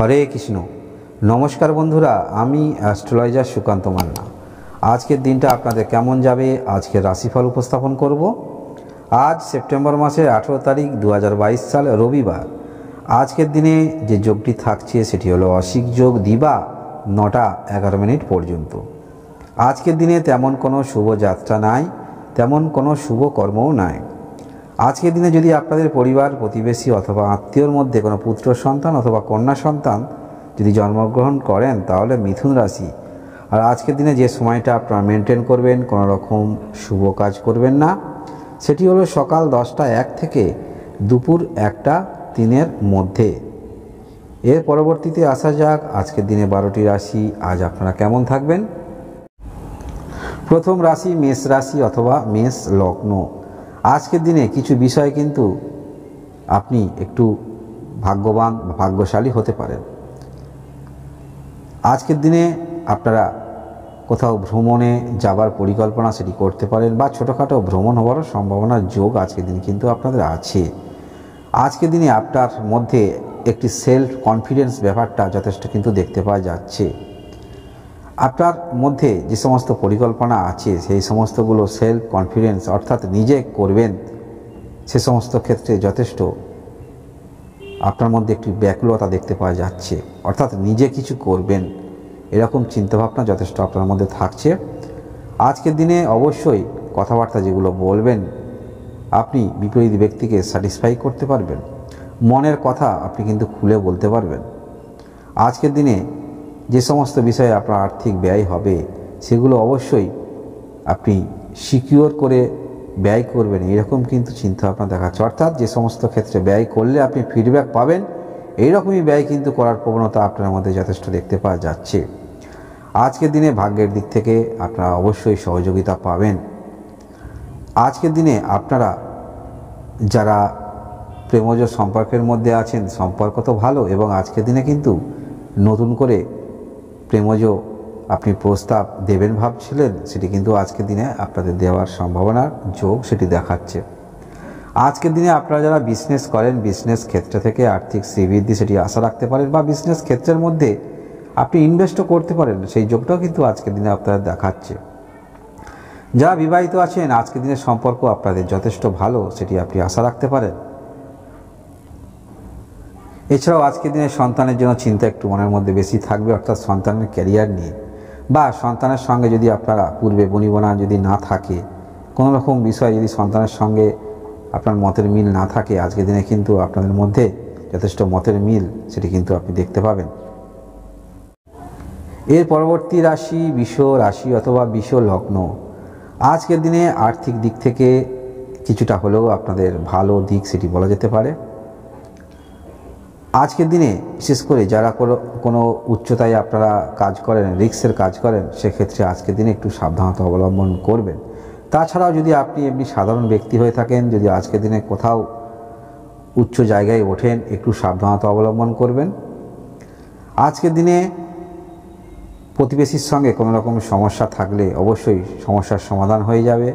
হরে কৃষ্ণ। নমস্কার বন্ধুরা, আমি অ্যাস্ট্রোলজার সুকান্ত মান্না। আজকের দিনটা আপনাদের কেমন যাবে, আজকের রাশিফল উপস্থাপন করব। আজ সেপ্টেম্বর মাসের আঠেরো তারিখ দু হাজার বাইশ সাল, রবিবার। আজকের দিনে যে যোগটি থাকছে, সেটি হলো অসিক যোগ, দিবা নটা এগারো মিনিট পর্যন্ত। আজকের দিনে তেমন কোনো শুভ যাত্রা নাই, তেমন কোনো শুভ কর্মও নাই। আজকের দিনে যদি আপনাদের পরিবার, প্রতিবেশী অথবা আত্মীয়র মধ্যে কোনো পুত্র সন্তান অথবা কন্যা সন্তান যদি জন্মগ্রহণ করেন, তাহলে মিথুন রাশি। আর আজকের দিনে যে সময়টা আপনারা মেনটেন করবেন, কোনো রকম শুভ কাজ করবেন না। সেটি হলো সকাল দশটা এক থেকে দুপুর একটা তিনের মধ্যে। এর পরবর্তীতে আসা যাক, আজকের দিনে বারোটি রাশি, আজ আপনারা কেমন থাকবেন? প্রথম রাশি, মেষ রাশি অথবা মেষ লগ্ন। আজকের দিনে কিছু বিষয় কিন্তু আপনি একটু ভাগ্যবান বা ভাগ্যশালী হতে পারেন। আজকের দিনে আপনারা কোথাও ভ্রমণে যাবার পরিকল্পনা সেটি করতে পারেন বা ছোটোখাটো ভ্রমণ হওয়ারও সম্ভাবনার যোগ আজকের দিন কিন্তু আপনাদের আছে। আজকের দিনে আপনার মধ্যে একটি সেলফ কনফিডেন্স ব্যাপারটা যথেষ্ট কিন্তু দেখতে পাওয়া যাচ্ছে। আপনার মধ্যে যে সমস্ত পরিকল্পনা আছে, সেই সমস্তগুলো সেলফ কনফিডেন্স অর্থাৎ নিজে করবেন, সে সমস্ত ক্ষেত্রে যথেষ্ট আপনার মধ্যে একটি ব্যাকুলতা দেখতে পাওয়া যাচ্ছে। অর্থাৎ নিজে কিছু করবেন, এরকম চিন্তাভাবনা যথেষ্ট আপনার মধ্যে থাকছে। আজকের দিনে অবশ্যই কথাবার্তা যেগুলো বলবেন, আপনি বিপরীত ব্যক্তিকে স্যাটিসফাই করতে পারবেন। মনের কথা আপনি কিন্তু খুলে বলতে পারবেন। আজকের দিনে যে সমস্ত বিষয়ে আপনার আর্থিক ব্যয় হবে, সেগুলো অবশ্যই আপনি সিকিওর করে ব্যয় করবেন। এরকম কিন্তু চিন্তা ভাবনা দেখাচ্ছে। অর্থাৎ যে সমস্ত ক্ষেত্রে ব্যয় করলে আপনি ফিডব্যাক পাবেন, এইরকমই ব্যয় কিন্তু করার প্রবণতা আপনার মধ্যে যথেষ্ট দেখতে পাওয়া যাচ্ছে। আজকের দিনে ভাগ্যের দিক থেকে আপনারা অবশ্যই সহযোগিতা পাবেন। আজকের দিনে আপনারা যারা প্রেমজ সম্পর্কের মধ্যে আছেন, সম্পর্ক তো ভালো এবং আজকের দিনে কিন্তু নতুন করে প্রেমজ, আপনি প্রস্তাব দেবেন ভাবছিলেন, সেটি কিন্তু আজকের দিনে আপনাদের দেওয়ার সম্ভাবনার যোগ সেটি দেখাচ্ছে। আজকের দিনে আপনারা যারা বিজনেস করেন বিজনেস ক্ষেত্র থেকে আর্থিক শ্রীবৃদ্ধি সেটি আশা রাখতে পারেন বা বিজনেস ক্ষেত্রের মধ্যে আপনি ইনভেস্টও করতে পারেন, সেই যোগটাও কিন্তু আজকের দিনে আপনারা দেখাচ্ছে। যারা বিবাহিত আছেন, আজকের দিনের সম্পর্ক আপনাদের যথেষ্ট ভালো, সেটি আপনি আশা রাখতে পারেন। এছাড়াও আজকের দিনে সন্তানের জন্য চিন্তা একটু মনের মধ্যে বেশি থাকবে, অর্থাৎ সন্তানের ক্যারিয়ার নিয়ে। বা সন্তানের সঙ্গে যদি আপনারা পূর্বে বনিবনা যদি না থাকে, কোনো রকম বিষয় যদি সন্তানের সঙ্গে আপনার মতের মিল না থাকে, আজকের দিনে কিন্তু আপনাদের মধ্যে যথেষ্ট মতের মিল সেটি কিন্তু আপনি দেখতে পাবেন। এর পরবর্তী রাশি বিষ রাশি অথবা বিষ লগ্ন। আজকের দিনে আর্থিক দিক থেকে কিছুটা হলেও আপনাদের ভালো দিক সেটি বলা যেতে পারে। আজকের দিনে, বিশেষ করে যারা কোনো উচ্চতায় আপনারা কাজ করেন, রিক্সের কাজ করেন, সেক্ষেত্রে আজকের দিনে একটু সাবধানতা অবলম্বন করবেন। তাছাড়াও যদি আপনি এমনি সাধারণ ব্যক্তি হয়ে থাকেন, যদি আজকের দিনে কোথাও উচ্চ জায়গায় ওঠেন, একটু সাবধানতা অবলম্বন করবেন। আজকের দিনে প্রতিবেশীর সঙ্গে কোনো রকম সমস্যা থাকলে অবশ্যই সমস্যার সমাধান হয়ে যাবে।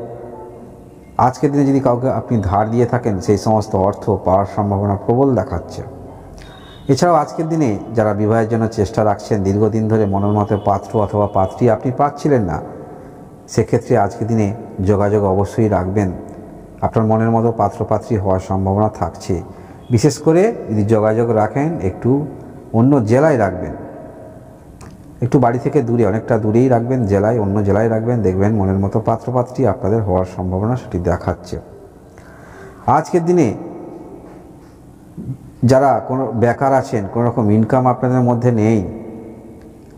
আজকের দিনে যদি কাউকে আপনি ধার দিয়ে থাকেন, সেই সমস্ত অর্থ পাওয়ার সম্ভাবনা প্রবল দেখাচ্ছে। এছাড়াও আজকের দিনে যারা বিবাহের জন্য চেষ্টা রাখছেন, দীর্ঘদিন ধরে মনের মতো পাত্র অথবা পাত্রী আপনি পাচ্ছিলেন না, সেক্ষেত্রে আজকের দিনে যোগাযোগ অবশ্যই রাখবেন। আপনার মনের মতো পাত্রপাত্রী হওয়ার সম্ভাবনা থাকছে। বিশেষ করে যদি যোগাযোগ রাখেন, একটু অন্য জেলায় রাখবেন। একটু বাড়ি থেকে দূরে, অনেকটা দূরেই রাখবেন, জেলায়, অন্য জেলায় রাখবেন, দেখবেন মনের মতো পাত্রপাত্রী আপনাদের হওয়ার সম্ভাবনা সেটি দেখাচ্ছে। আজকের দিনে যারা কোনো বেকার আছেন, কোনো রকম ইনকাম আপনাদের মধ্যে নেই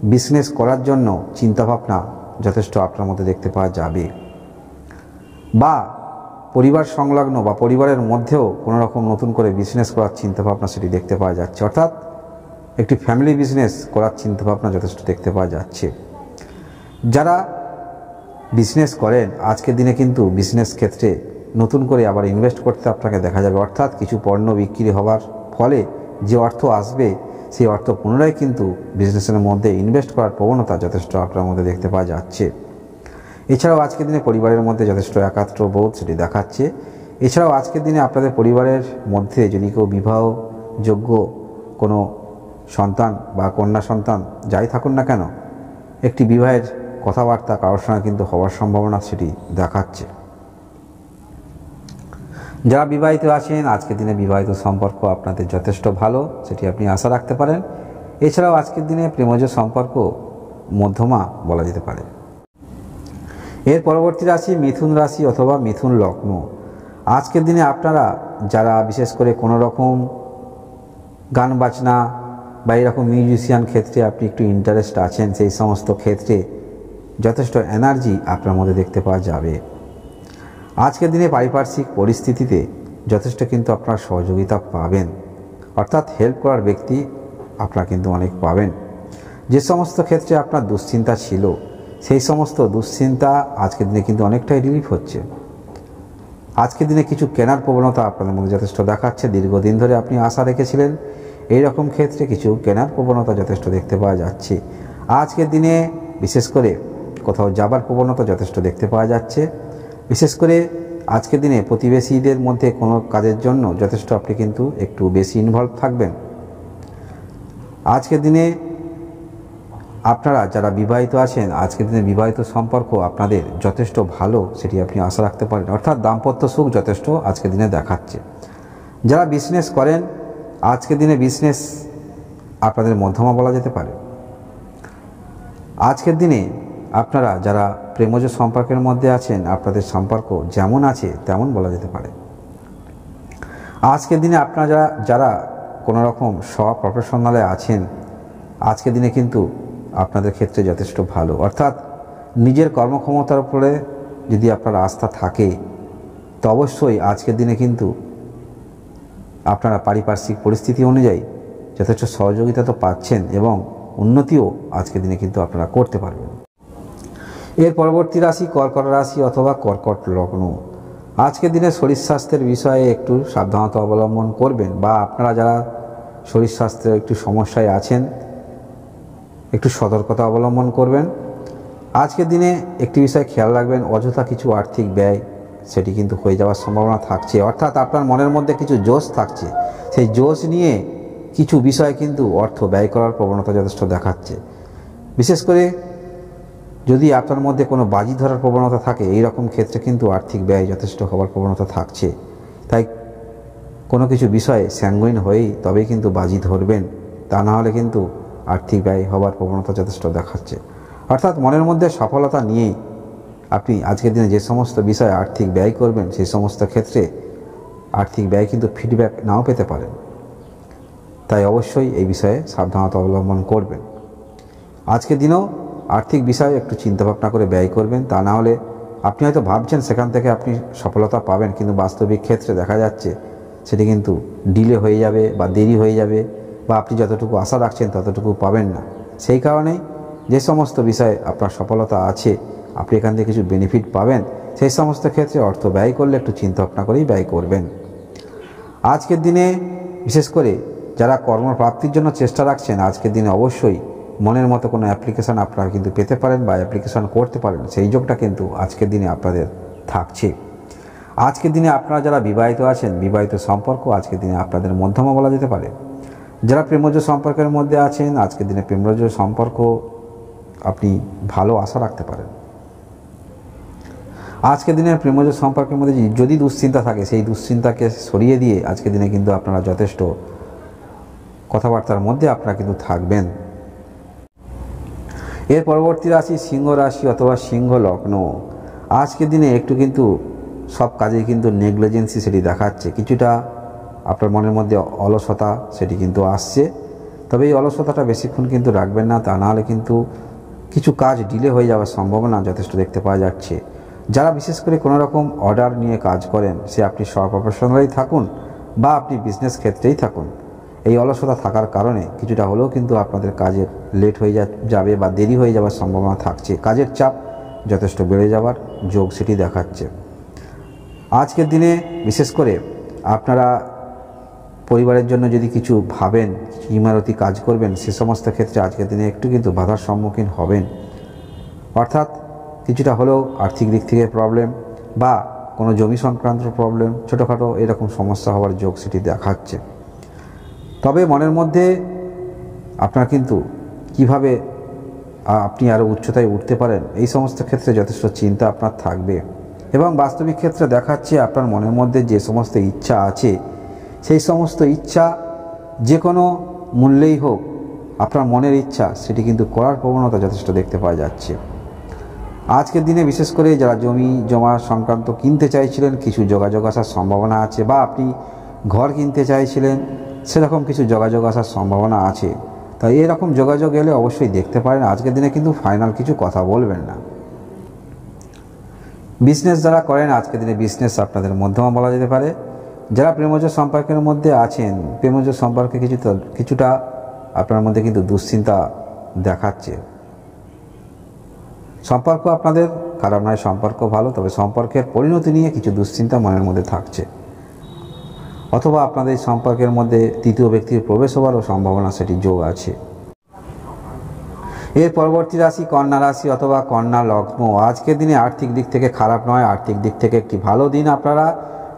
বিজনেস করার জন্য চিন্তাভাবনা যথেষ্ট আপনার মধ্যে দেখতে পাওয়া যাবে। বা পরিবার সংলগ্ন বা পরিবারের মধ্যেও কোনো রকম নতুন করে বিজনেস করার চিন্তাভাবনা সেটি দেখতে পাওয়া যাচ্ছে। অর্থাৎ একটি ফ্যামিলি বিজনেস করার চিন্তাভাবনা যথেষ্ট দেখতে পাওয়া যাচ্ছে। যারা বিজনেস করেন, আজকের দিনে কিন্তু বিজনেস ক্ষেত্রে নতুন করে আবার ইনভেস্ট করতে আপনাকে দেখা যাবে। অর্থাৎ কিছু পণ্য বিক্রি হওয়ার ফলে যে অর্থ আসবে, সেই অর্থ পুনরায় কিন্তু বিজনেসের মধ্যে ইনভেস্ট করার প্রবণতা যথেষ্ট আপনার মধ্যে দেখতে পাওয়া যাচ্ছে। এছাড়াও আজকের দিনে পরিবারের মধ্যে যথেষ্ট একাত্র বোধ সেটি দেখাচ্ছে। এছাড়াও আজকের দিনে আপনাদের পরিবারের মধ্যে যদি কেউ বিবাহযোগ্য কোনো সন্তান বা কন্যা সন্তান যাই থাকুন না কেন, একটি বিবাহের কথাবার্তা কারোর সঙ্গে কিন্তু হওয়ার সম্ভাবনা সেটি দেখাচ্ছে। যারা বিবাহিত আছেন, আজকের দিনে বিবাহিত সম্পর্ক আপনাদের যথেষ্ট ভালো, সেটি আপনি আশা রাখতে পারেন। এছাড়াও আজকের দিনে প্রেমজ সম্পর্ক মধ্যমা বলা যেতে পারে। এর পরবর্তী রাশি মিথুন রাশি অথবা মিথুন লগ্ন। আজকের দিনে আপনারা যারা বিশেষ করে কোনো রকম গান বাজনা বা এরকম মিউজিশিয়ান ক্ষেত্রে আপনি একটু ইন্টারেস্ট আছেন, সেই সমস্ত ক্ষেত্রে যথেষ্ট এনার্জি আপনার মধ্যে দেখতে পাওয়া যাবে। আজকের দিনে পারিপার্শ্বিক পরিস্থিতিতে যথেষ্ট কিন্তু আপনার সহযোগিতা পাবেন। অর্থাৎ হেল্প করার ব্যক্তি আপনারা কিন্তু অনেক পাবেন। যে সমস্ত ক্ষেত্রে আপনার দুশ্চিন্তা ছিল, সেই সমস্ত দুশ্চিন্তা আজকের দিনে কিন্তু অনেকটাই রিলিফ হচ্ছে। আজকের দিনে কিছু কেনার প্রবণতা আপনাদের মধ্যে যথেষ্ট দেখাচ্ছে। দীর্ঘদিন ধরে আপনি আশা রেখেছিলেন এই রকম ক্ষেত্রে কিছু কেনার প্রবণতা যথেষ্ট দেখতে পাওয়া যাচ্ছে। আজকের দিনে বিশেষ করে কোথাও যাবার প্রবণতা যথেষ্ট দেখতে পাওয়া যাচ্ছে। বিশেষ করে আজকের দিনে প্রতিবেশীদের মধ্যে কোনো কাজের জন্য যথেষ্ট আপনি কিন্তু একটু বেশি ইনভলভ থাকবেন। আজকের দিনে আপনারা যারা বিবাহিত আছেন, আজকের দিনে বিবাহিত সম্পর্ক আপনাদের যথেষ্ট ভালো সেটি আপনি আশা রাখতে পারেন। অর্থাৎ দাম্পত্য সুখ যথেষ্ট আজকের দিনে দেখাচ্ছে। যারা বিজনেস করেন, আজকের দিনে বিজনেস আপনাদের মধ্যমা বলা যেতে পারে। আজকের দিনে আপনারা যারা প্রেমজ সম্পর্কের মধ্যে আছেন, আপনাদের সম্পর্ক যেমন আছে তেমন বলা যেতে পারে। আজকের দিনে আপনারা যারা যারা কোনো রকম প্রফেশনালে আছেন, আজকের দিনে কিন্তু আপনাদের ক্ষেত্রে যথেষ্ট ভালো। অর্থাৎ নিজের কর্মক্ষমতার উপরে যদি আপনার আস্থা থাকে, তো অবশ্যই আজকের দিনে কিন্তু আপনারা পারিপার্শ্বিক পরিস্থিতি অনুযায়ী যথেষ্ট সহযোগিতা তো পাচ্ছেন এবং উন্নতিও আজকের দিনে কিন্তু আপনারা করতে পারবেন। এর পরবর্তী রাশি কর্কট রাশি অথবা কর্কট লগ্ন। আজকের দিনে শরীর স্বাস্থ্যের বিষয়ে একটু সাবধানতা অবলম্বন করবেন বা আপনারা যারা শরীর স্বাস্থ্যের একটু সমস্যায় আছেন, একটু সতর্কতা অবলম্বন করবেন। আজকের দিনে একটি বিষয় খেয়াল রাখবেন, অযথা কিছু আর্থিক ব্যয় সেটি কিন্তু হয়ে যাওয়ার সম্ভাবনা থাকছে। অর্থাৎ আপনার মনের মধ্যে কিছু জোশ থাকছে। সেই জোশ নিয়ে কিছু বিষয় কিন্তু অর্থ ব্যয় করার প্রবণতা যথেষ্ট দেখাচ্ছে। বিশেষ করে যদি আপনার মধ্যে কোনো বাজি ধরার প্রবণতা থাকে, এই রকম ক্ষেত্রে কিন্তু আর্থিক ব্যয় যথেষ্ট হওয়ার প্রবণতা থাকছে। তাই কোনো কিছু বিষয়ে স্যাঙ্গুইন হয়েই তবেই কিন্তু বাজি ধরবেন, তা না হলে কিন্তু আর্থিক ব্যয় হওয়ার প্রবণতা যথেষ্ট দেখাচ্ছে। অর্থাৎ মনের মধ্যে সফলতা নিয়েই আপনি আজকের দিনে যে সমস্ত বিষয়ে আর্থিক ব্যয় করবেন, সেই সমস্ত ক্ষেত্রে আর্থিক ব্যয় কিন্তু ফিডব্যাক নাও পেতে পারেন। তাই অবশ্যই এই বিষয়ে সাবধানতা অবলম্বন করবেন। আজকের দিনেও আর্থিক বিষয়ে একটু চিন্তাভাবনা করে ব্যয় করবেন, তা না হলে আপনি হয়তো ভাবছেন সেখান থেকে আপনি সফলতা পাবেন, কিন্তু বাস্তবিক ক্ষেত্রে দেখা যাচ্ছে সেটি কিন্তু ডিলে হয়ে যাবে বা দেরি হয়ে যাবে বা আপনি যতটুকু আশা রাখছেন ততটুকু পাবেন না। সেই কারণেই যে সমস্ত বিষয়ে আপনার সফলতা আছে, আপনি এখান থেকে কিছু বেনিফিট পাবেন, সেই সমস্ত ক্ষেত্রে অর্থ ব্যয় করলে একটু চিন্তা ভাবনা করেই ব্যয় করবেন। আজকের দিনে বিশেষ করে যারা কর্মপ্রাপ্তির জন্য চেষ্টা রাখছেন, আজকের দিনে অবশ্যই মনের মতো কোনো অ্যাপ্লিকেশান আপনারা কিন্তু পেতে পারেন বা অ্যাপ্লিকেশান করতে পারেন, সেই যোগটা কিন্তু আজকের দিনে আপনাদের থাকছে। আজকের দিনে আপনারা যারা বিবাহিত আছেন, বিবাহিত সম্পর্ক আজকের দিনে আপনাদের মধ্যমা বলা যেতে পারে। যারা প্রেমজ সম্পর্কের মধ্যে আছেন, আজকের দিনে প্রেমজ সম্পর্ক আপনি ভালো আশা রাখতে পারেন। আজকের দিনের প্রেমজ সম্পর্কের মধ্যে যদি দুশ্চিন্তা থাকে, সেই দুশ্চিন্তাকে সরিয়ে দিয়ে আজকের দিনে কিন্তু আপনারা যথেষ্ট কথাবার্তার মধ্যে আপনারা কিন্তু থাকবেন। এর পরবর্তী রাশি সিংহ রাশি অথবা সিংহ লগ্ন। আজকের দিনে একটু কিন্তু সব কাজে কিন্তু নেগলিজেন্সি সেটি দেখাচ্ছে। কিছুটা আপনার মনের মধ্যে অলসতা সেটি কিন্তু আসছে। তবে এই অলসতাটা বেশিক্ষণ কিন্তু রাখবেন না, তা নাহলে কিন্তু কিছু কাজ ডিলে হয়ে যাওয়ার সম্ভাবনা যথেষ্ট দেখতে পাওয়া যাচ্ছে। যারা বিশেষ করে কোনো রকম অর্ডার নিয়ে কাজ করেন, সে আপনি সব প্রফেশনালেই থাকুন বা আপনি বিজনেস ক্ষেত্রেই থাকুন। এই অলসতা থাকার কারণে কিছুটা হলেও কিন্তু আপনাদের কাজের লেট হয়ে যাবে বা দেরি হয়ে যাওয়ার সম্ভাবনা থাকছে। কাজের চাপ যথেষ্ট বেড়ে যাওয়ার যোগ সেটি দেখাচ্ছে। আজকের দিনে বিশেষ করে আপনারা পরিবারের জন্য যদি কিছু ভাবেন, ইমারতি কাজ করবেন, সে সমস্ত ক্ষেত্রে আজকের দিনে একটু কিন্তু বাধার সম্মুখীন হবেন। অর্থাৎ কিছুটা হলেও আর্থিক দিক থেকে প্রবলেম বা কোনো জমি সংক্রান্ত প্রবলেম ছোটোখাটো এরকম সমস্যা হওয়ার যোগ সেটি দেখাচ্ছে। তবে মনের মধ্যে আপনার কিন্তু কীভাবে আপনি আরও উচ্চতায় উঠতে পারেন, এই সমস্ত ক্ষেত্রে যথেষ্ট চিন্তা আপনার থাকবে। এবং বাস্তবিক ক্ষেত্রে দেখাচ্ছে আপনার মনের মধ্যে যে সমস্ত ইচ্ছা আছে, সেই সমস্ত ইচ্ছা যে কোনো মূল্যেই হোক, আপনার মনের ইচ্ছা, সেটি কিন্তু করার প্রবণতা যথেষ্ট দেখতে পাওয়া যাচ্ছে। আজকের দিনে বিশেষ করে যারা জমি, জমা সংক্রান্ত কিনতে চাইছিলেন, কিছু যোগাযোগ আসার সম্ভাবনা আছে বা আপনি ঘর কিনতে চাইছিলেন সেরকম কিছু যোগাযোগ আসার সম্ভাবনা আছে। তাই এরকম যোগাযোগ এলে অবশ্যই দেখতে পারেন। আজকের দিনে কিন্তু ফাইনাল কিছু কথা বলবেন না। বিজনেস যারা করেন, আজকের দিনে বিজনেস আপনাদের মধ্যমা বলা যেতে পারে। যারা প্রেমজ সম্পর্কের মধ্যে আছেন, প্রেমজ সম্পর্কে কিছু কিছুটা আপনার মধ্যে কিন্তু দুশ্চিন্তা দেখাচ্ছে। সম্পর্ক আপনাদের, খারাপ নয়, সম্পর্ক ভালো, তবে সম্পর্কের পরিণতি নিয়ে কিছু দুশ্চিন্তা মনের মধ্যে থাকছে। অথবা আপনাদের সম্পর্কের মধ্যে তৃতীয় ব্যক্তির প্রবেশ হওয়ারও সম্ভাবনা সেটি যোগ আছে। এর পরবর্তী রাশি কন্যা রাশি অথবা কন্যা লগ্ন। আজকের দিনে আর্থিক দিক থেকে খারাপ নয়। আর্থিক দিক থেকে একটি ভালো দিন আপনারা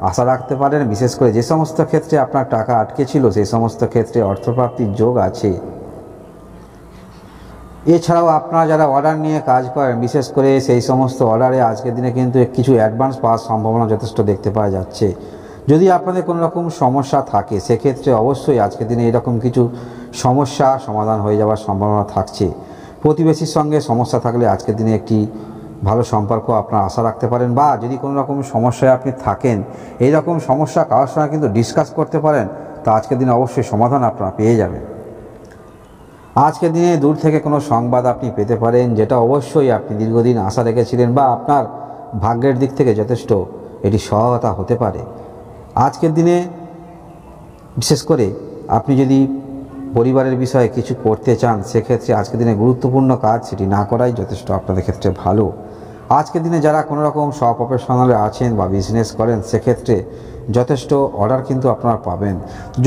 আশা রাখতে পারেন। বিশেষ করে যে সমস্ত ক্ষেত্রে আপনার টাকা আটকে ছিল সেই সমস্ত ক্ষেত্রে অর্থপ্রাপ্তির যোগ আছে। এছাড়াও আপনারা যারা অর্ডার নিয়ে কাজ করেন, বিশেষ করে সেই সমস্ত অর্ডারে আজকের দিনে কিন্তু কিছু অ্যাডভান্স পাওয়ার সম্ভাবনা যথেষ্ট দেখতে পাওয়া যাচ্ছে। যদি আপনাদের কোনো রকম সমস্যা থাকে, সেক্ষেত্রে অবশ্যই আজকের দিনে এরকম কিছু সমস্যা সমাধান হয়ে যাওয়ার সম্ভাবনা থাকছে। প্রতিবেশীর সঙ্গে সমস্যা থাকলে আজকের দিনে একটি ভালো সম্পর্ক আপনার আশা রাখতে পারেন বা যদি কোনো রকম সমস্যায় আপনি থাকেন এই রকম সমস্যা কারোর সঙ্গে কিন্তু ডিসকাস করতে পারেন, তা আজকের দিনে অবশ্যই সমাধান আপনারা পেয়ে যাবেন। আজকের দিনে দূর থেকে কোনো সংবাদ আপনি পেতে পারেন, যেটা অবশ্যই আপনি দীর্ঘদিন আশা রেখেছিলেন বা আপনার ভাগ্যের দিক থেকে যথেষ্ট এটি সহায়তা হতে পারে। আজকের দিনে, বিশেষ করে আপনি যদি পরিবারের বিষয়ে কিছু করতে চান, সেক্ষেত্রে আজকের দিনে গুরুত্বপূর্ণ কাজ সেটি না করাই যথেষ্ট আপনাদের ক্ষেত্রে ভালো। আজকের দিনে যারা কোনো রকম সব প্রফেশনালে আছেন বা বিজনেস করেন, সেক্ষেত্রে যথেষ্ট অর্ডার কিন্তু আপনারা পাবেন।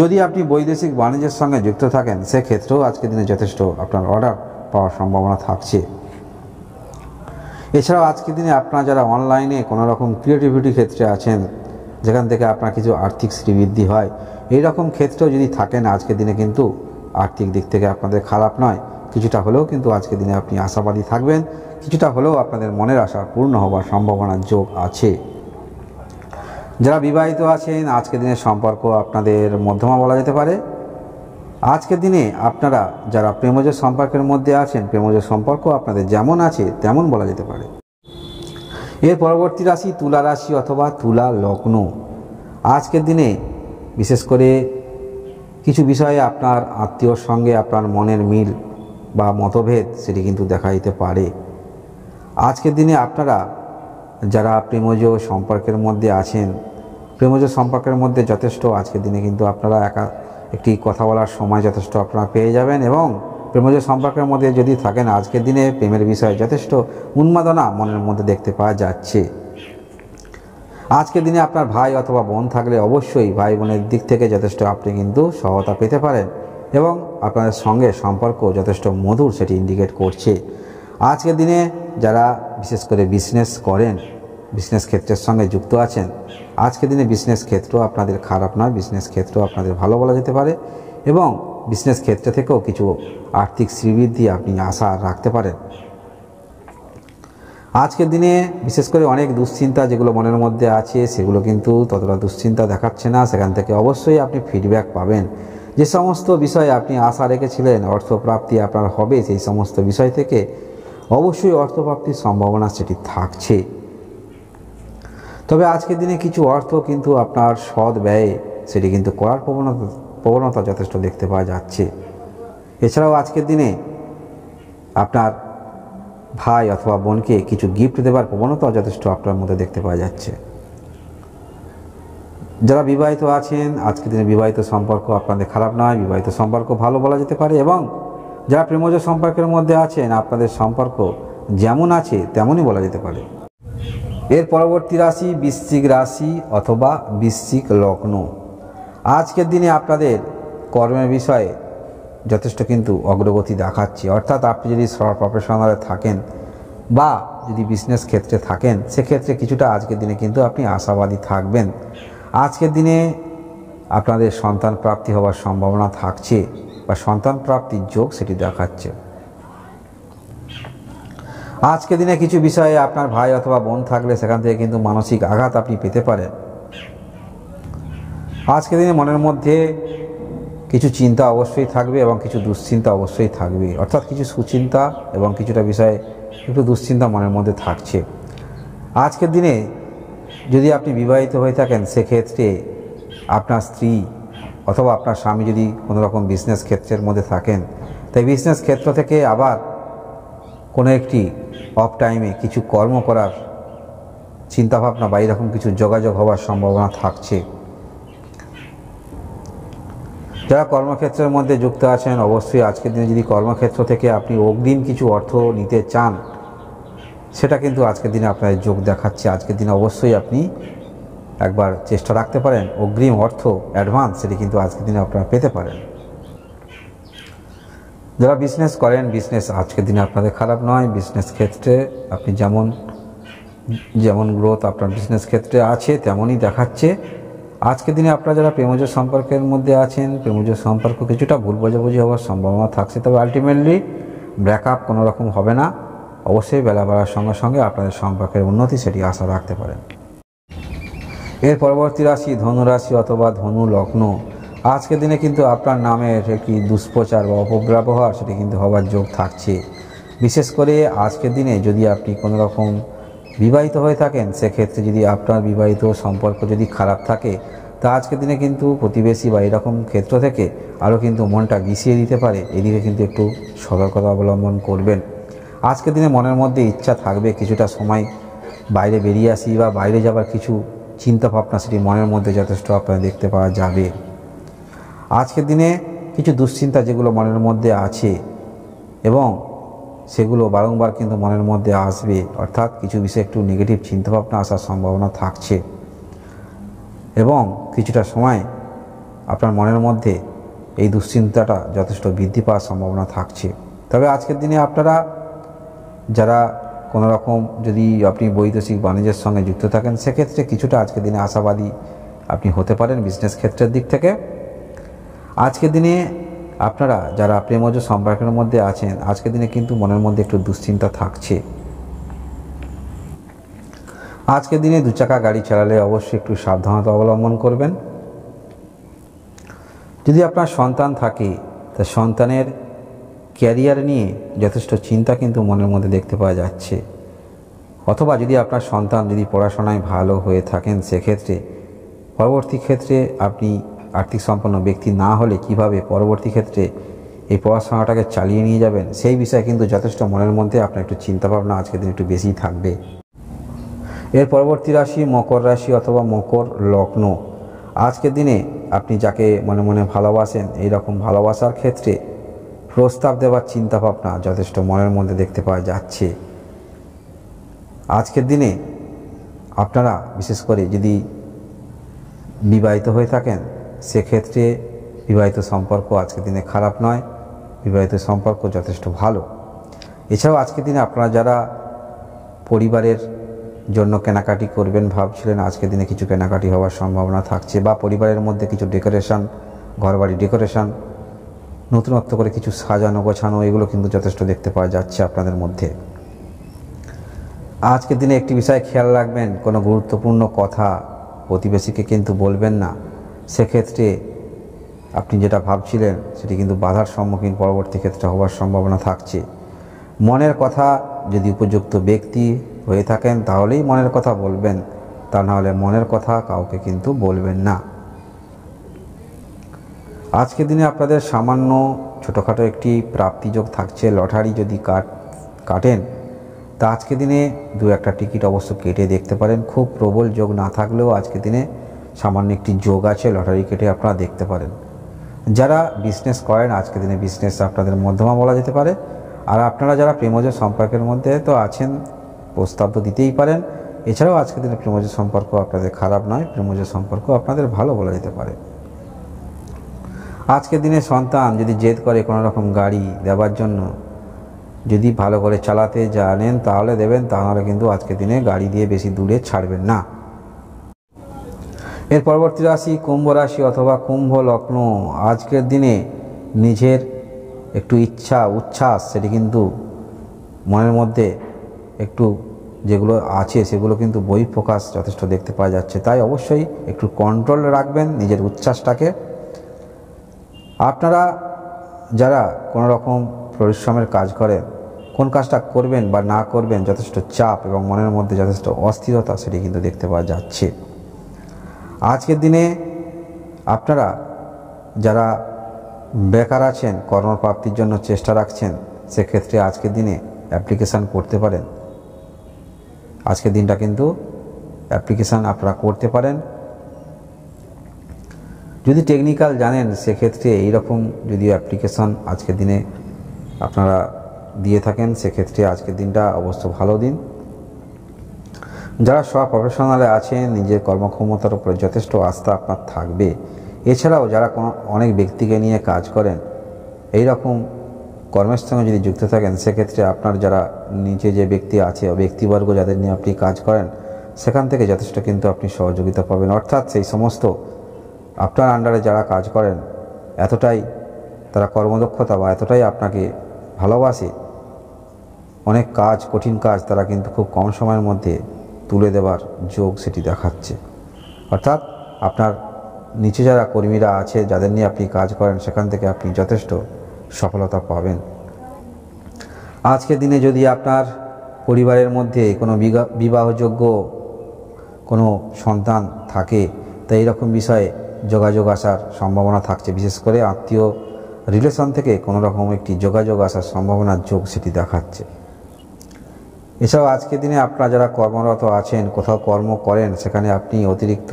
যদি আপনি বৈদেশিক বাণিজ্যের সঙ্গে যুক্ত থাকেন, সেক্ষেত্রেও আজকের দিনে যথেষ্ট আপনার অর্ডার পাওয়ার সম্ভাবনা থাকছে। এছাড়াও আজকের দিনে আপনারা যারা অনলাইনে কোনো রকম ক্রিয়েটিভিটি ক্ষেত্রে আছেন যেখান থেকে আপনার কিছু আর্থিক শ্রীবৃদ্ধি হয়। এই রকম ক্ষেত্রেও যদি থাকেন আজকের দিনে কিন্তু আর্থিক দিক থেকে আপনাদের খারাপ নয়। কিছুটা হলেও কিন্তু আজকের দিনে আপনি আশাবাদী থাকবেন। কিছুটা হলেও আপনাদের মনের আশা পূর্ণ হওয়ার সম্ভাবনার যোগ আছে। যারা বিবাহিত আছেন, আজকের দিনের সম্পর্ক আপনাদের মধ্যমা বলা যেতে পারে। আজকের দিনে আপনারা যারা প্রেমজ সম্পর্কের মধ্যে আছেন প্রেমজ সম্পর্ক আপনাদের যেমন আছে, তেমন বলা যেতে পারে। এর পরবর্তী রাশি তুলা রাশি অথবা তুলা লগ্ন। আজকের দিনে বিশেষ করে কিছু বিষয়ে আপনার আত্মীয়র সঙ্গে আপনার মনের মিল বা মতভেদ সেটি কিন্তু দেখা দিতে পারে। আজকের দিনে আপনারা যারা প্রেমজ সম্পর্কের মধ্যে আছেন, প্রেমজ সম্পর্কের মধ্যে যথেষ্ট আজকের দিনে কিন্তু আপনারা একা একটি কথা বলার সময় যথেষ্ট আপনারা পেয়ে যাবেন এবং প্রেমজ সম্পর্কের মধ্যে যদি থাকেন আজকের দিনে প্রেমের বিষয়ে যথেষ্ট উন্মাদনা মনের মধ্যে দেখতে পাওয়া যাচ্ছে। আজকের দিনে আপনার ভাই অথবা বোন থাকলে অবশ্যই ভাই বোনের দিক থেকে যথেষ্ট আপনি কিন্তু সহায়তা পেতে পারেন এবং আপনাদের সঙ্গে সম্পর্ক যথেষ্ট মধুর সেটি ইন্ডিকেট করছে। আজকের দিনে যারা বিশেষ করে বিজনেস করেন বিজনেস ক্ষেত্রের সঙ্গে যুক্ত আছেন, আজকের দিনে বিজনেস ক্ষেত্র আপনাদের খারাপ নয় বিজনেস ক্ষেত্র আপনাদের ভালো বলা যেতে পারে এবং বিজনেস ক্ষেত্র থেকেও কিছু আর্থিক শ্রীবৃদ্ধি আপনি আশা রাখতে পারেন। আজকের দিনে বিশেষ করে অনেক দুশ্চিন্তা যেগুলো মনের মধ্যে আছে, সেগুলো কিন্তু ততটা দুশ্চিন্তা দেখাচ্ছে না। সেখান থেকে অবশ্যই আপনি ফিডব্যাক পাবেন। যে সমস্ত বিষয়ে আপনি আশা রেখেছিলেন, অর্থপ্রাপ্তি আপনার হবে, সেই সমস্ত বিষয় থেকে অবশ্যই অর্থপ্রাপ্তির সম্ভাবনা সেটি থাকছে। তবে আজকের দিনে কিছু অর্থ কিন্তু আপনার সৎ ব্যয়ে সেটি কিন্তু করার প্রবণতা প্রবণতা যথেষ্ট দেখতে পাওয়া যাচ্ছে। এছাড়াও আজকের দিনে আপনার ভাই অথবা বোনকে কিছু গিফট দেওয়ার প্রবণতাও যথেষ্ট আপনার মধ্যে দেখতে পাওয়া যাচ্ছে। যারা বিবাহিত আছেন, আজকের দিনে বিবাহিত সম্পর্ক আপনাদের খারাপ নয়, বিবাহিত সম্পর্ক ভালো বলা যেতে পারে এবং যারা প্রেমজ সম্পর্কের মধ্যে আছেন, আপনাদের সম্পর্ক যেমন আছে তেমনই বলা যেতে পারে। এর পরবর্তী রাশি বৃশ্চিক রাশি অথবা বৃশ্চিক লগ্ন। আজকের দিনে আপনাদের কর্মের বিষয়ে যথেষ্ট কিন্তু অগ্রগতি দেখাচ্ছে। অর্থাৎ আপনি যদি প্রফেশনালে থাকেন বা যদি বিজনেস ক্ষেত্রে থাকেন, সেক্ষেত্রে কিছুটা আজকের দিনে কিন্তু আপনি আশাবাদী থাকবেন। আজকের দিনে আপনাদের সন্তান প্রাপ্তি হওয়ার সম্ভাবনা থাকছে বা সন্তান প্রাপ্তির যোগ সেটি দেখাচ্ছে। আজকে দিনে কিছু বিষয়ে আপনার ভাই অথবা বোন থাকলে সেখান থেকে কিন্তু মানসিক আঘাত আপনি পেতে পারেন। আজকে দিনে মনের মধ্যে কিছু চিন্তা অবশ্যই থাকবে এবং কিছু দুশ্চিন্তা অবশ্যই থাকবে। অর্থাৎ কিছু সুচিন্তা এবং কিছুটা বিষয়ে একটু দুশ্চিন্তা মনের মধ্যে থাকছে। আজকের দিনে যদি আপনি বিবাহিত হয়ে থাকেন, সেক্ষেত্রে আপনার স্ত্রী অথবা আপনার স্বামী যদি কোনো রকম বিজনেস ক্ষেত্রের মধ্যে থাকেন, তাই বিজনেস ক্ষেত্র থেকে আবার কোনো একটি অফ টাইমে কিছু কর্ম করার চিন্তাভাবনা বা এরকম কিছু যোগাযোগ হওয়ার সম্ভাবনা থাকছে। যারা কর্মক্ষেত্রের মধ্যে যুক্ত আছেন, অবশ্যই আজকের দিনে যদি কর্মক্ষেত্র থেকে আপনি অগ্রিম কিছু অর্থ নিতে চান, সেটা কিন্তু আজকের দিনে আপনাদের যোগ দেখাচ্ছে। আজকের দিনে অবশ্যই আপনি একবার চেষ্টা রাখতে পারেন। অগ্রিম অর্থ অ্যাডভান্স সেটি কিন্তু আজকের দিনে আপনারা পেতে পারেন। যারা বিজনেস করেন বিজনেস আজকের দিনে আপনাদের খারাপ নয়। বিজনেস ক্ষেত্রে আপনি যেমন যেমন গ্রোথ আপনার বিজনেস ক্ষেত্রে আছে, তেমনই দেখাচ্ছে। আজকের দিনে আপনারা যারা প্রেমজ সম্পর্কের মধ্যে আছেন, প্রেমজ সম্পর্ক কিছুটা ভুল বোঝাবুঝি হওয়ার সম্ভাবনা থাকছে, তবে আলটিমেটলি ব্রেকআপ কোনো রকম হবে না। অবশ্যই বেলা বাড়ার সঙ্গে সঙ্গে আপনাদের সম্পর্কের উন্নতি সেটি আশা রাখতে পারেন। এর পরবর্তী রাশি ধনু রাশি অথবা ধনু লগ্ন। আজকের দিনে কিন্তু আপনার নামের একটি দুষ্প্রচার বা অপব্যবহার সেটি কিন্তু হওয়ার যোগ থাকছে। বিশেষ করে আজকের দিনে যদি আপনি কোনো রকম বিবাহিত হয়ে থাকেন, সেক্ষেত্রে যদি আপনার বিবাহিত সম্পর্ক যদি খারাপ থাকে, তা আজকের দিনে কিন্তু প্রতিবেশী বা এরকম ক্ষেত্র থেকে আরও কিন্তু মনটা বিষিয়ে দিতে পারে। এদিকে কিন্তু একটু সতর্কতা অবলম্বন করবেন। আজকের দিনে মনের মধ্যে ইচ্ছা থাকবে কিছুটা সময় বাইরে বেরিয়ে আসি বা বাইরে যাবার কিছু চিন্তা ভাবনা সেটি মনের মধ্যে যথেষ্ট আপনার দেখতে পাওয়া যাবে। আজকের দিনে কিছু দুশ্চিন্তা যেগুলো মনের মধ্যে আছে এবং সেগুলো বারংবার কিন্তু মনের মধ্যে আসবে। অর্থাৎ কিছু বিষয়ে একটু নেগেটিভ চিন্তাভাবনা আসার সম্ভাবনা থাকছে। এবং কিছুটা সময় আপনার মনের মধ্যে এই দুশ্চিন্তাটা যথেষ্ট বৃদ্ধি পাওয়ার সম্ভাবনা থাকছে। তবে আজকের দিনে আপনারা যারা কোনো রকম যদি আপনি বৈদেশিক বাণিজ্যের সঙ্গে যুক্ত থাকেন, সেক্ষেত্রে কিছুটা আজকের দিনে আশাবাদী আপনি হতে পারেন বিজনেস ক্ষেত্রের দিক থেকে। আজকের দিনে আপনারা যারা প্রেমজ সম্পর্কের মধ্যে আছেন, আজকের দিনে কিন্তু মনের মধ্যে একটু দুশ্চিন্তা থাকছে। আজকের দিনে দু চাকা গাড়ি চালালে অবশ্যই একটু সাবধানতা অবলম্বন করবেন। যদি আপনার সন্তান থাকে, তা সন্তানের ক্যারিয়ার নিয়ে যথেষ্ট চিন্তা কিন্তু মনের মধ্যে দেখতে পাওয়া যাচ্ছে। অথবা যদি আপনার সন্তান যদি পড়াশোনায় ভালো হয়ে থাকেন, সেক্ষেত্রে পরবর্তী ক্ষেত্রে আপনি আর্থিক সম্পন্ন ব্যক্তি না হলে কীভাবে পরবর্তী ক্ষেত্রে এই পড়াশোনাটাকে চালিয়ে নিয়ে যাবেন, সেই বিষয়ে কিন্তু যথেষ্ট মনের মধ্যে আপনার একটু চিন্তাভাবনা আজকের দিন একটু বেশি থাকবে। এর পরবর্তী রাশি মকর রাশি অথবা মকর লগ্ন। আজকের দিনে আপনি যাকে মনে মনে ভালোবাসেন এই রকম ভালোবাসার ক্ষেত্রে প্রস্তাব দেওয়ার চিন্তাভাবনা যথেষ্ট মনের মধ্যে দেখতে পাওয়া যাচ্ছে। আজকের দিনে আপনারা, বিশেষ করে যদি বিবাহিত হয়ে থাকেন সেক্ষেত্রে বিবাহিত সম্পর্ক আজকের দিনে খারাপ নয়, বিবাহিত সম্পর্ক যথেষ্ট ভালো। এছাড়াও আজকের দিনে আপনারা যারা পরিবারের জন্য কেনাকাটি করবেন ভাবছিলেন, আজকের দিনে কিছু কেনাকাটি হওয়ার সম্ভাবনা থাকছে বা পরিবারের মধ্যে কিছু ডেকোরেশন, ঘরবাড়ি ডেকোরেশন, নতুনত্ব করে কিছু সাজানো, গোছানো, এগুলো কিন্তু যথেষ্ট দেখতে পাওয়া যাচ্ছে আপনাদের মধ্যে। আজকের দিনে একটি বিষয় খেয়াল রাখবেন, কোনো গুরুত্বপূর্ণ কথা প্রতিবেশীকে কিন্তু বলবেন না। সেক্ষেত্রে আপনি যেটা ভাবছিলেন, সেটি কিন্তু বাধার সম্মুখীন পরবর্তী ক্ষেত্রে হওয়ার সম্ভাবনা থাকছে। মনের কথা যদি উপযুক্ত ব্যক্তি হয়ে থাকেন, তাহলেই মনের কথা বলবেন। তা নাহলে মনের কথা কাউকে কিন্তু বলবেন না। আজকের দিনে আপনাদের সামান্য ছোটোখাটো একটি প্রাপ্তিযোগ থাকছে, লটারি যদি কাট, কাটেন, তা আজকের দিনে দু একটা টিকিট অবশ্য কেটে দেখতে পারেন। খুব প্রবল যোগ না থাকলেও আজকের দিনে সামান্য একটি যোগ আছে, লটারি কেটে আপনারা দেখতে পারেন। যারা বিজনেস করেন আজকের দিনে বিজনেস আপনাদের মধ্যমা বলা যেতে পারে। আর আপনারা যারা প্রেমজ সম্পর্কের মধ্যে তো আছেন, প্রস্তাব দিতেই পারেন। এছাড়াও আজকের দিনে প্রেমজ সম্পর্ক আপনাদের খারাপ নয়, প্রেমজ সম্পর্ক আপনাদের ভালো বলা যেতে পারে। আজকের দিনে সন্তান যদি জেদ করে কোনো রকম গাড়ি দেওয়ার জন্য, যদি ভালো করে চালাতে জানেন, তাহলে দেবেন তাহলে কিন্তু আজকের দিনে গাড়ি দিয়ে বেশি দূরে ছাড়বেন না। এর পরবর্তী রাশি কুম্ভ রাশি অথবা কুম্ভ লগ্ন। আজকের দিনে নিজের একটু ইচ্ছা, উচ্ছ্বাস, সেটি কিন্তু মনের মধ্যে একটু যেগুলো আছে সেগুলো কিন্তু বই প্রকাশ যথেষ্ট দেখতে পাওয়া যাচ্ছে। তাই অবশ্যই একটু কন্ট্রোল রাখবেন নিজের উচ্ছ্বাসটাকে। আপনারা যারা কোনো রকম পরিশ্রমের কাজ করেন, কোন কাজটা করবেন বা না করবেন, যথেষ্ট চাপ এবং মনের মধ্যে যথেষ্ট অস্থিরতা, সেটি কিন্তু দেখতে পাওয়া যাচ্ছে। আজকের দিনে আপনারা যারা বেকার আছেন, কর্মপ্রাপ্তির জন্য চেষ্টা রাখছেন, সেক্ষেত্রে আজকের দিনে অ্যাপ্লিকেশান করতে পারেন। আজকের দিনটা কিন্তু অ্যাপ্লিকেশান আপনারা করতে পারেন। যদি টেকনিক্যাল জানেন, সেক্ষেত্রে এইরকম যদি অ্যাপ্লিকেশান আজকের দিনে আপনারা দিয়ে থাকেন, সেক্ষেত্রে আজকের দিনটা অবশ্য ভালো দিন। যারা সব প্রফেশনালে আছেন, নিজের কর্মক্ষমতার উপরে যথেষ্ট আস্থা আপনার থাকবে। এছাড়াও যারা কোনো অনেক ব্যক্তিকে নিয়ে কাজ করেন এই রকম কর্মের সঙ্গে যদি যুক্ত থাকেন, সেক্ষেত্রে আপনার যারা নিচে যে ব্যক্তি আছে, ব্যক্তিবর্গ যাদের নিয়ে আপনি কাজ করেন, সেখান থেকে যথেষ্ট কিন্তু আপনি সহযোগিতা পাবেন। অর্থাৎ সেই সমস্ত আপনার আন্ডারে যারা কাজ করেন, এতটাই তারা কর্মদক্ষতা বা এতটাই আপনাকে ভালোবাসে, অনেক কাজ, কঠিন কাজ তারা কিন্তু খুব কম সময়ের মধ্যে তুলে দেওয়ার যোগ সেটি দেখাচ্ছে। অর্থাৎ আপনার নিচে যারা কর্মীরা আছে, যাদের নিয়ে আপনি কাজ করেন, সেখান থেকে আপনি যথেষ্ট সফলতা পাবেন। আজকের দিনে যদি আপনার পরিবারের মধ্যে কোনো বিবাহযোগ্য কোনো সন্তান থাকে তো এইরকম বিষয়ে যোগাযোগ আসার সম্ভাবনা থাকছে। বিশেষ করে আত্মীয় রিলেশন থেকে কোনো রকম একটি যোগাযোগ আসার সম্ভাবনার যোগ সেটি দেখাচ্ছে। এছাড়াও আজকের দিনে আপনারা যারা কর্মরত আছেন, কোথাও কর্ম করেন, সেখানে আপনি অতিরিক্ত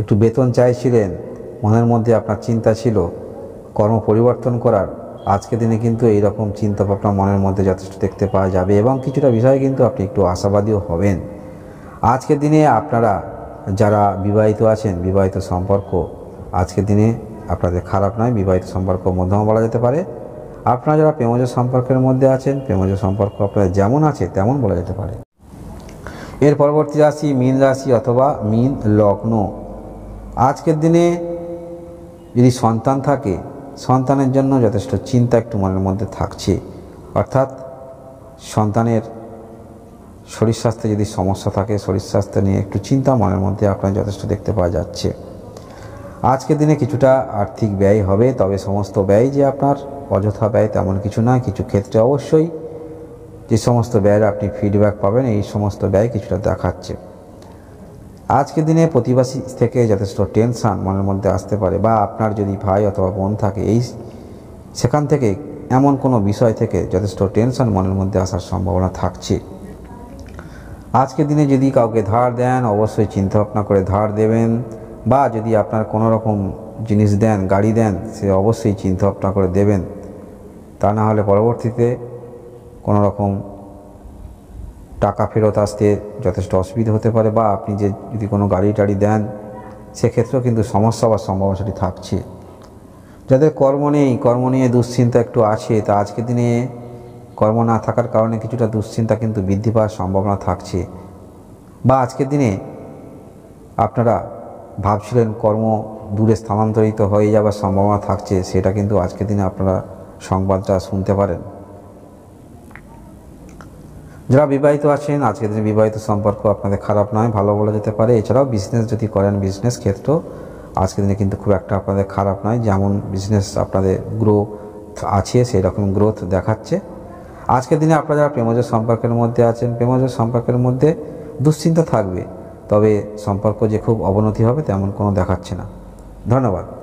একটু বেতন চাইছিলেন, মনের মধ্যে আপনার চিন্তা ছিল, কর্ম পরিবর্তন করার, আজকে দিনে কিন্তু এই রকম চিন্তা ভাবনা মনের মধ্যে যথেষ্ট দেখতে পাওয়া যাবে এবং কিছুটা বিষয়ে কিন্তু আপনি একটু আশাবাদীও হবেন। আজকের দিনে আপনারা যারা বিবাহিত আছেন, বিবাহিত সম্পর্ক আজকের দিনে আপনাদের খারাপ নয়, বিবাহিত সম্পর্ক মধ্যম বলা যেতে পারে। আপনারা যারা প্রেমজ সম্পর্কের মধ্যে আছেন, প্রেমজ সম্পর্ক আপনাদের যেমন আছে, তেমন বলা যেতে পারে। এর পরবর্তী রাশি মীন রাশি অথবা মীন লগ্ন। আজকের দিনে যদি সন্তান থাকে, সন্তানের জন্য যথেষ্ট চিন্তা একটু মনের মধ্যে থাকছে। অর্থাৎ সন্তানের শরীর স্বাস্থ্যে যদি সমস্যা থাকে, শরীর স্বাস্থ্য নিয়ে একটু চিন্তা মনের মধ্যে আপনার যথেষ্ট দেখতে পাওয়া যাচ্ছে। আজকের দিনে কিছুটা আর্থিক ব্যয় হবে, তবে সমস্ত ব্যয় যে আপনার, অযথা ব্যয় তেমন কিছু না, কিছু ক্ষেত্রে অবশ্যই যে সমস্ত ব্যয়ের আপনি ফিডব্যাক পাবেন, এই সমস্ত ব্যয় কিছুটা দেখাচ্ছে। আজকের দিনে প্রতিবাসী থেকে যথেষ্ট টেনশান মনের মধ্যে আসতে পারে, বা আপনার যদি ভাই অথবা বোন থাকে, এই সেখান থেকে এমন কোনো বিষয় থেকে যথেষ্ট টেনশন মনের মধ্যে আসার সম্ভাবনা থাকছে। আজকের দিনে যদি কাউকে ধার দেন, অবশ্যই চিন্তা ভাবনা করে ধার দেবেন। বা যদি আপনার কোনো রকম জিনিস দেন, গাড়ি দেন, সে অবশ্যই চিন্তা ভাবনা করে দেবেন। তা না হলে পরবর্তীতে কোনো রকম টাকা ফেরত আসতে যথেষ্ট অসুবিধা হতে পারে বা আপনি যে যদি কোনো গাড়ি টাড়ি দেন, সেক্ষেত্রেও কিন্তু সমস্যা বা সম্ভাবনা সেটি থাকছে। যাদের কর্ম নেই, কর্ম নিয়ে দুশ্চিন্তা একটু আছে, তা আজকের দিনে কর্ম না থাকার কারণে কিছুটা দুশ্চিন্তা কিন্তু বৃদ্ধি পাওয়ার সম্ভাবনা থাকছে। বা আজকের দিনে আপনারা ভাবছিলেন কর্ম দূরে স্থানান্তরিত হয়ে যাওয়ার সম্ভাবনা থাকছে, সেটা কিন্তু আজকের দিনে আপনারা সংবাদটা শুনতে পারেন। যারা বিবাহিত আছেন, আজকের দিনে বিবাহিত সম্পর্ক আপনাদের খারাপ নয়, ভালো বলা যেতে পারে। এছাড়াও বিজনেস যদি করেন বিজনেস ক্ষেত্র আজকের দিনে কিন্তু খুব একটা আপনাদের খারাপ নয়। যেমন বিজনেস আপনাদের গ্রোথ আছে সেই রকম গ্রোথ দেখাচ্ছে। আজকের দিনে আপনারা যারা প্রেমজ সম্পর্কের মধ্যে আছেন প্রেমজ সম্পর্কের মধ্যে দুশ্চিন্তা থাকবে। তবে সম্পর্ক যে খুব অবনতি হবে তেমন কোনো দেখাচ্ছে না। ধন্যবাদ।